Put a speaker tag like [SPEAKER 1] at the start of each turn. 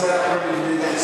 [SPEAKER 1] set